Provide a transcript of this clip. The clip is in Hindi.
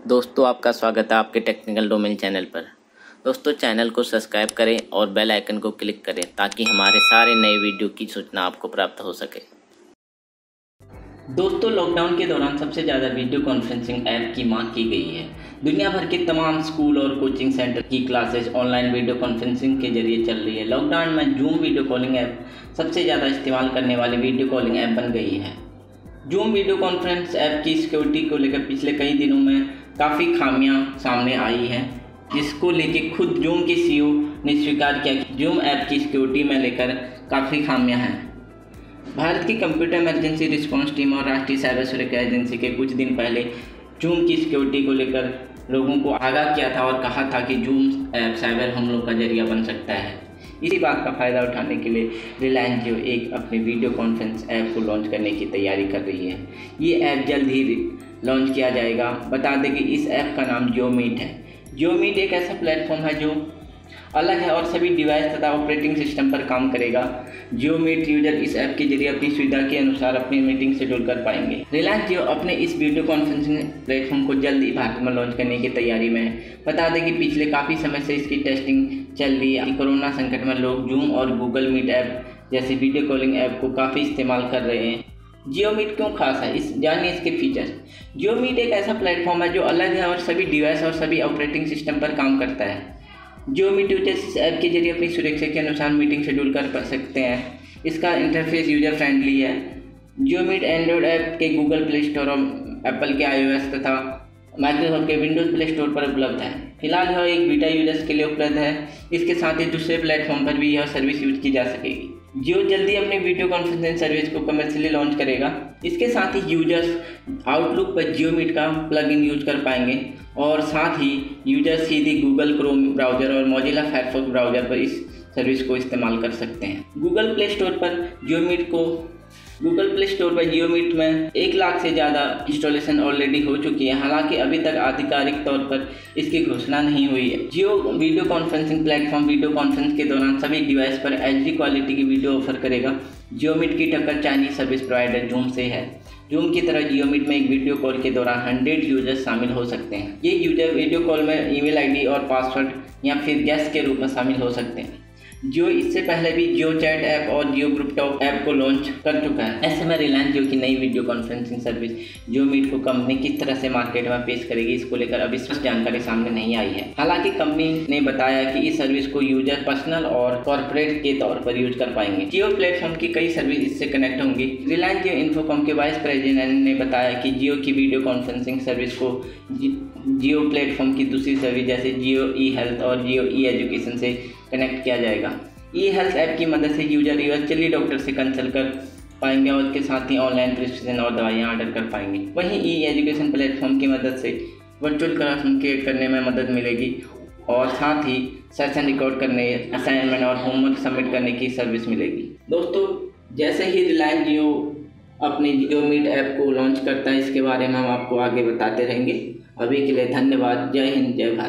दोस्तों, आपका स्वागत है आपके टेक्निकल डोमेन चैनल पर। दोस्तों चैनल को सब्सक्राइब करें और बेल आइकन को क्लिक करें ताकि हमारे सारे नए वीडियो की सूचना आपको प्राप्त हो सके। दोस्तों लॉकडाउन के दौरान सबसे ज़्यादा वीडियो कॉन्फ्रेंसिंग ऐप की मांग की गई है। दुनिया भर के तमाम स्कूल और कोचिंग सेंटर की क्लासेज ऑनलाइन वीडियो कॉन्फ्रेंसिंग के ज़रिए चल रही है। लॉकडाउन में जूम वीडियो कॉलिंग ऐप सबसे ज़्यादा इस्तेमाल करने वाली वीडियो कॉलिंग ऐप बन गई है। जूम वीडियो कॉन्फ्रेंस ऐप की सिक्योरिटी को लेकर पिछले कई दिनों में काफ़ी खामियाँ सामने आई हैं, जिसको लेके खुद जूम के सीईओ ने स्वीकार किया कि जूम ऐप की सिक्योरिटी में लेकर काफ़ी खामियाँ हैं। भारत की कंप्यूटर इमरजेंसी रिस्पांस टीम और राष्ट्रीय साइबर सुरक्षा एजेंसी के कुछ दिन पहले जूम की सिक्योरिटी को लेकर लोगों को आगाह किया था और कहा था कि जूम ऐप साइबर हमलों का ज़रिया बन सकता है। इसी बात का फ़ायदा उठाने के लिए रिलायंस जियो एक अपने वीडियो कॉन्फ्रेंस ऐप को लॉन्च करने की तैयारी कर रही है। ये ऐप जल्द ही लॉन्च किया जाएगा। बता दें कि इस ऐप का नाम जियो मीट है। जियो मीट एक ऐसा प्लेटफॉर्म है जो अलग है और सभी डिवाइस तथा ऑपरेटिंग सिस्टम पर काम करेगा। जियो मीट यूज़र इस ऐप के ज़रिए अपनी सुविधा के अनुसार अपनी मीटिंग शेड्यूल कर पाएँगे। रिलायंस जियो, अपने इस वीडियो कॉन्फ्रेंसिंग प्लेटफॉर्म को जल्द ही भारत में लॉन्च करने की तैयारी में है। बता दें कि पिछले काफ़ी समय से इसकी टेस्टिंग चल रही है। कोरोना संकट में लोग जूम और गूगल मीट ऐप जैसे वीडियो कॉलिंग ऐप को काफ़ी इस्तेमाल कर रहे हैं। जियो मीट क्यों खास है? इस जानिए इसके फीचर्स जियो मीट एक ऐसा प्लेटफॉर्म है जो अलग है और सभी डिवाइस और सभी ऑपरेटिंग सिस्टम पर काम करता है। जियो मीट यूज़र्स इस ऐप के ज़रिए अपनी सुरक्षा के अनुसार मीटिंग शेड्यूल कर सकते हैं। इसका इंटरफेस यूज़र फ्रेंडली है। जियो मीट एंड्रॉयड ऐप के गूगल प्ले स्टोर और एप्पल के आईओएस तथा माइक्रोसॉफ्ट के विंडोज़ प्ले स्टोर पर उपलब्ध है। फ़िलहाल यह एक बीटा यूज़र्स के लिए उपलब्ध है। इसके साथ ही दूसरे प्लेटफॉर्म पर भी यह सर्विस यूज़ की जा सकेगी। जियो जल्दी अपने वीडियो कॉन्फ्रेंसिंग सर्विस को कमर्शियली लॉन्च करेगा। इसके साथ ही यूज़र्स आउटलुक पर जियो मीट का प्लग इन यूज़ कर पाएँगे और साथ ही यूज़र्स सीधी गूगल क्रोम ब्राउज़र और मोजिला फायरफॉक्स ब्राउज़र पर इस सर्विस को इस्तेमाल कर सकते हैं। गूगल प्ले स्टोर पर जियो मीट को गूगल प्ले स्टोर पर जियो मीट में एक लाख से ज़्यादा इंस्टॉलेशन ऑलरेडी हो चुकी है। हालाँकि अभी तक आधिकारिक तौर पर इसकी घोषणा नहीं हुई है। Jio video conferencing platform video conference के दौरान सभी डिवाइस पर एचडी क्वालिटी की वीडियो ऑफ़र करेगा। जियो मीट की टक्कर चाइनीज़ सर्विस प्रोवाइडर जूम से है। जूम की तरह जियो मीट में एक वीडियो कॉल के दौरान हंड्रेड यूज़र्स शामिल हो सकते हैं। ये यूज़र वीडियो कॉल में ईमेल आईडी और पासवर्ड या फिर गेस्ट के रूप में शामिल हो सकते हैं। जियो इससे पहले भी जियो चैट ऐप और जियो ग्रुप टॉक ऐप को लॉन्च कर चुका है। ऐसे में रिलायंस जियो की नई video conferencing service Jio Meet को कंपनी किस तरह से मार्केट में पेश करेगी, इसको लेकर अभी स्पष्ट जानकारी सामने नहीं आई है। हालाँकि कंपनी ने बताया कि इस सर्विस को यूज़र पर्सनल और कॉरपोरेट के तौर पर यूज़ कर पाएँगे। जियो प्लेटफॉर्म की कई सर्विस इससे कनेक्ट होंगी। रिलायंस जियो इन्फोकॉम के वाइस प्रेसिडेंट ने बताया कि जियो की वीडियो कॉन्फ्रेंसिंग सर्विस को जियो प्लेटफॉर्म की दूसरी सर्विस जैसे जियो ई हेल्थ और जियो ई एजुकेशन से कनेक्ट किया जाएगा। ई हेल्थ ऐप की मदद से यूज़र वर्चुअली डॉक्टर से कंसल्ट कर पाएँगे और उसके साथ ही ऑनलाइन प्रिस्क्रिप्शन और दवाइयाँ ऑर्डर कर पाएँगे। वहीं ई एजुकेशन प्लेटफॉर्म की मदद से वर्चुअल क्लासरूम क्रिएट करने में मदद मिलेगी और साथ ही सेशन रिकॉर्ड करने असाइनमेंट और होमवर्क सबमिट करने की सर्विस मिलेगी। दोस्तों, जैसे ही रिलायंस जियो अपनी जियो मीट ऐप को लॉन्च करता है, इसके बारे में हम आपको आगे बताते रहेंगे। अभी के लिए धन्यवाद। जय हिंद, जय भारत।